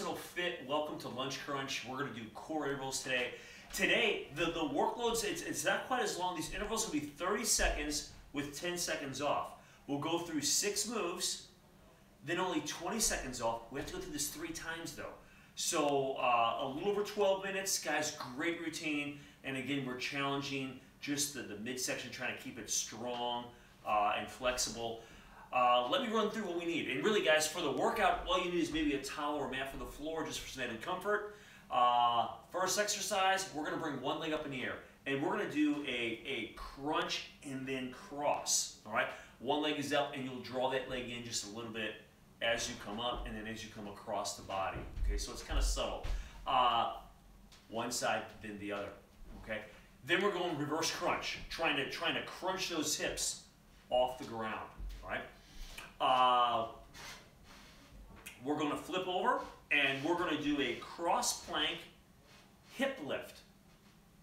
Personal Fit. Welcome to Lunch Crunch. We're going to do core intervals today. Today, the, the workloads, it's, it's not quite as long. These intervals will be 30 seconds with 10 seconds off. We'll go through six moves, then only 20 seconds off. We have to go through this three times though. So uh, a little over 12 minutes, guys, great routine. And again, we're challenging just the, the midsection, trying to keep it strong uh, and flexible. Uh, let me run through what we need. And really, guys, for the workout, all you need is maybe a towel or mat for the floor just for some added comfort. Uh, first exercise, we're going to bring one leg up in the air. And we're going to do a, a crunch and then cross. All right? One leg is up, and you'll draw that leg in just a little bit as you come up and then as you come across the body. Okay, so it's kind of subtle. Uh, one side, then the other. Okay? Then we're going reverse crunch, trying to trying to crunch those hips off the ground. All right? Uh, we're going to flip over and we're going to do a cross plank hip lift.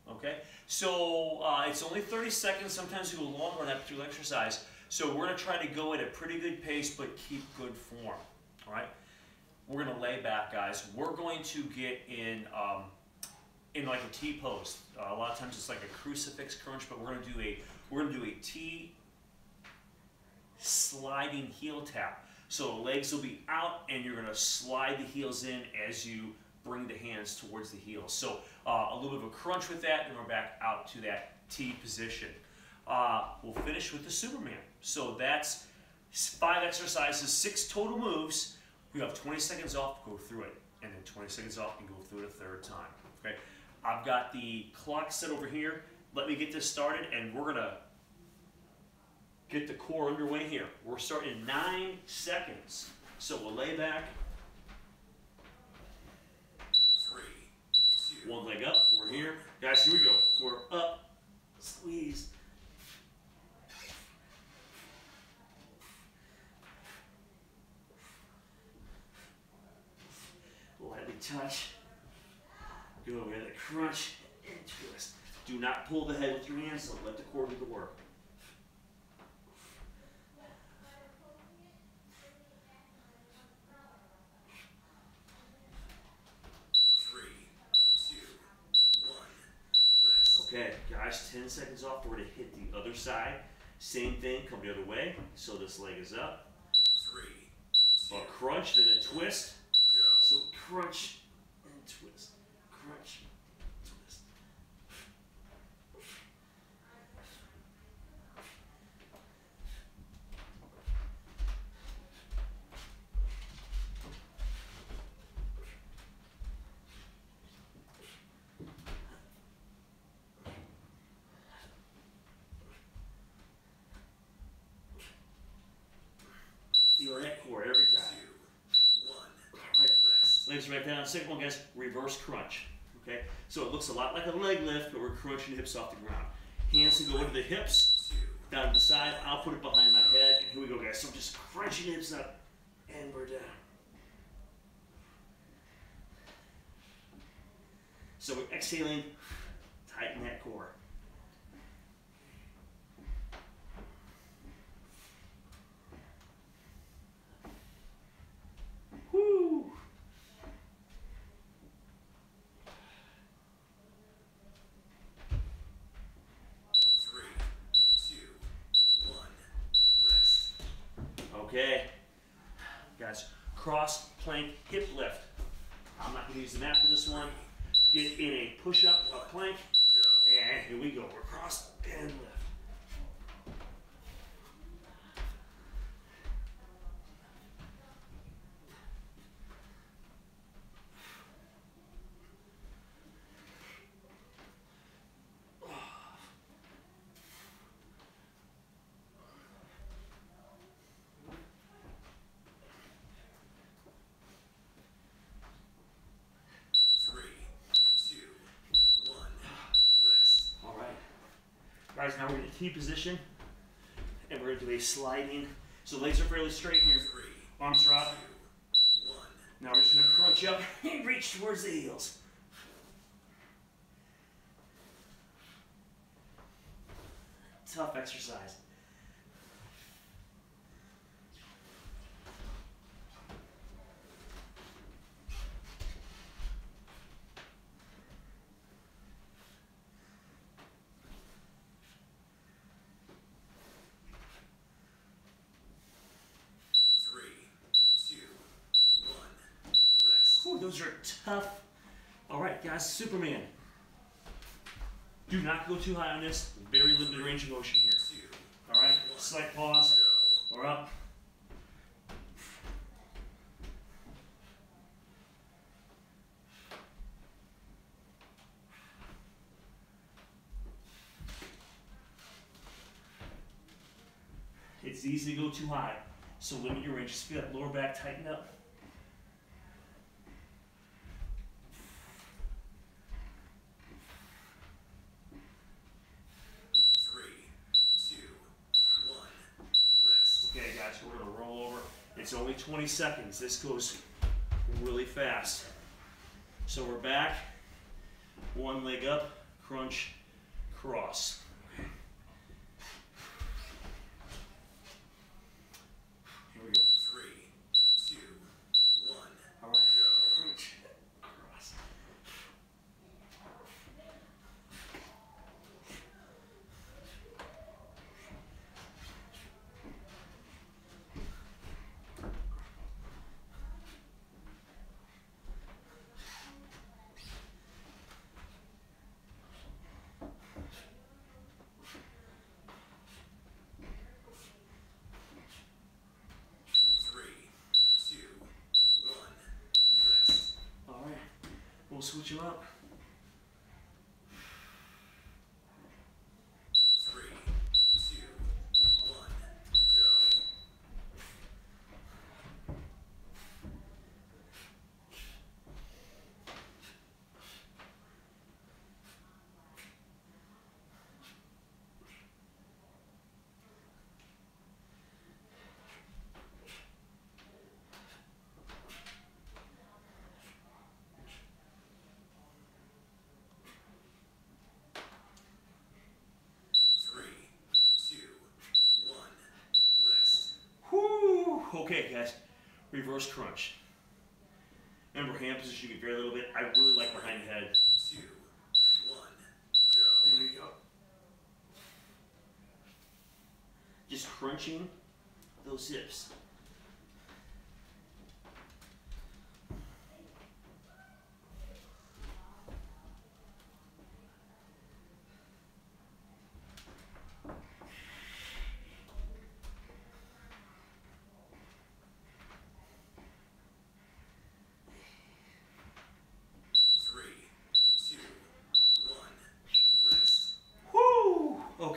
Okay, so uh, it's only 30 seconds. Sometimes we go longer on that particular exercise. So we're going to try to go at a pretty good pace, but keep good form. All right, we're going to lay back, guys. We're going to get in um, in like a T pose. Uh, a lot of times it's like a crucifix crunch, but we're going to do a we're going to do a T sliding heel tap. So legs will be out and you're going to slide the heels in as you bring the hands towards the heels. So uh, a little bit of a crunch with that and we're back out to that T position. Uh, we'll finish with the Superman. So that's five exercises, six total moves. We have 20 seconds off, go through it. And then 20 seconds off and go through it a third time. Okay. I've got the clock set over here. Let me get this started and we're going to get the core underway here. We're starting in nine seconds. So we'll lay back. Three, two, One leg up. We're here. Guys, here we go. We're up. Squeeze. Lightly touch. Go over the crunch and twist. Do not pull the head with your hands, so let the core do the work. Okay, guys, 10 seconds off. We're to hit the other side. Same thing, come the other way. So this leg is up. Three. A crunch, then a twist. Go. So crunch and twist. Crunch. Legs right down. Second one, guys, reverse crunch. Okay? So it looks a lot like a leg lift, but we're crunching hips off the ground. Hands to go into the hips, down to the side. I'll put it behind my head. And here we go, guys. So I'm just crunching hips up, and we're down. So we're exhaling, tighten that core. Okay. Guys, cross plank hip lift. I'm not going to use the mat for this one. Get in a push-up, a plank, and here we go. We're cross and lift. Now we're in a T position, and we're to do a sliding. So legs are fairly straight here. Arms are up. Now we're just going to crunch up and reach towards the heels. Tough exercise. Glutes are tough. All right, guys, Superman. Do not go too high on this. Very limited range of motion here. All right, slight pause. Or up. It's easy to go too high, so limit your range. Just feel that lower back tighten up. Guys, we're gonna roll over. It's only 20 seconds. This goes really fast. So we're back. One leg up, crunch, cross. Here we go. All right. Crunch, cross. All right. We'll switch them up. Okay, guys. Reverse crunch. Remember, hand position, you can vary a little bit. I really like behind the head. Two, one, go. There you go. Just crunching those hips.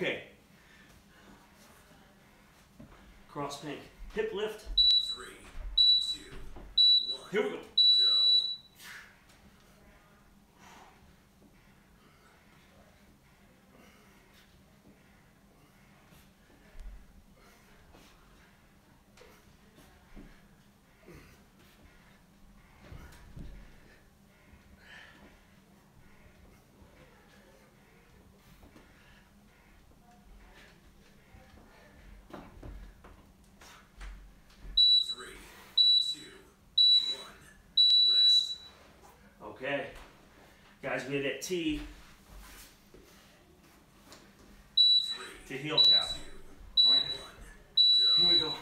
Okay. Cross plank. Hip lift. Three, two, one. Here we go. Okay. Guys, we had that T to heel tap. Right? Here we go.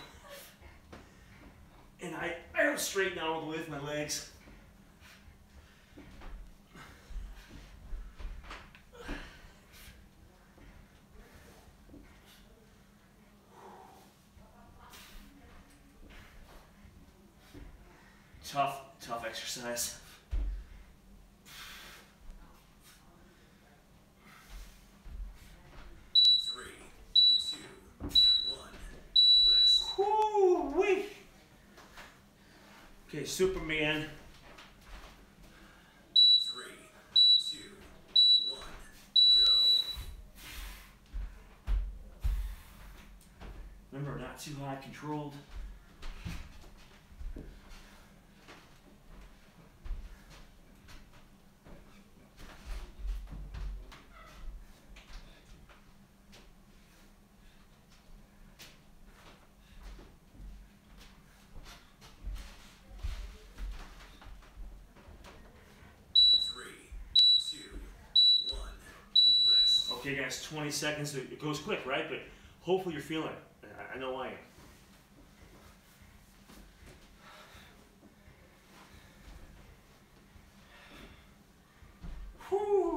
And I, I don't straighten out all the way with my legs. Tough, tough exercise. Superman. Remember, not too high, controlled. take 20 seconds. It goes quick, right? But hopefully you're feeling it. I know I am. Whew.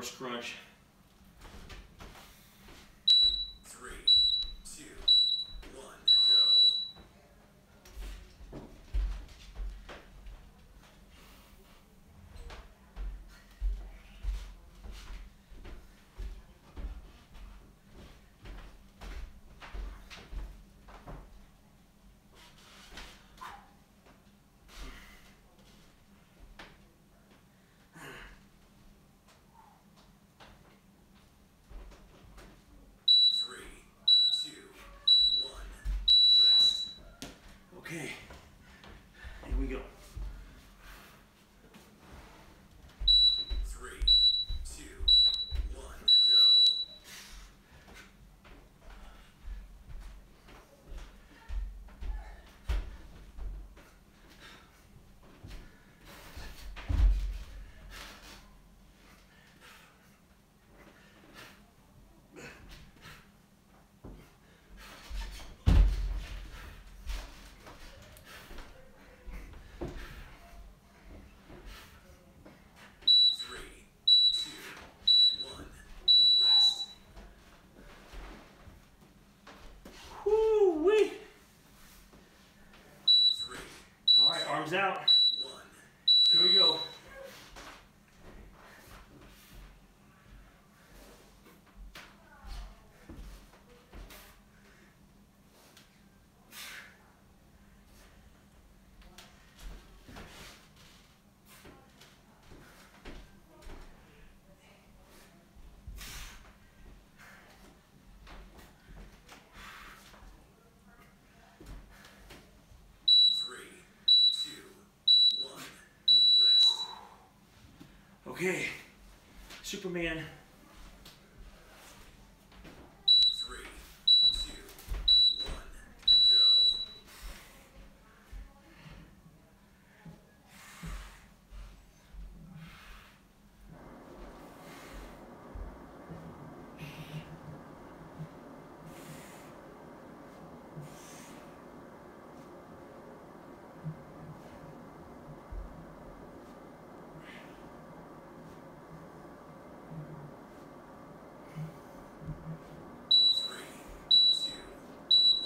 Reverse crunch. Three, two, one, go. Three, two, one, rest. Okay. Here we go. Three, two, one, go. Three, two, one, rest. Whoo wee. Three, All right, arms out. one, Here we go. three, two, one, rest. Okay. Superman. Three, two, one, go. Three, two,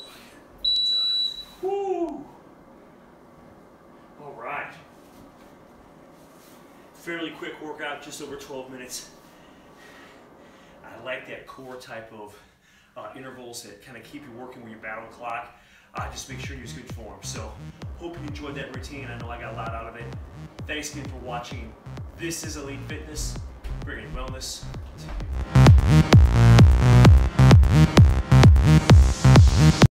one, done. Woo. All right. Fairly quick workout, just over 12 minutes. I like that core type of uh, intervals that kind of keep you working with your battle clock. Uh, just make sure you're in good form. So, hope you enjoyed that routine. I know I got a lot out of it. Thanks again for watching. This is Elite Fitness, bringing wellness to you.